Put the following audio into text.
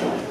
Thank you.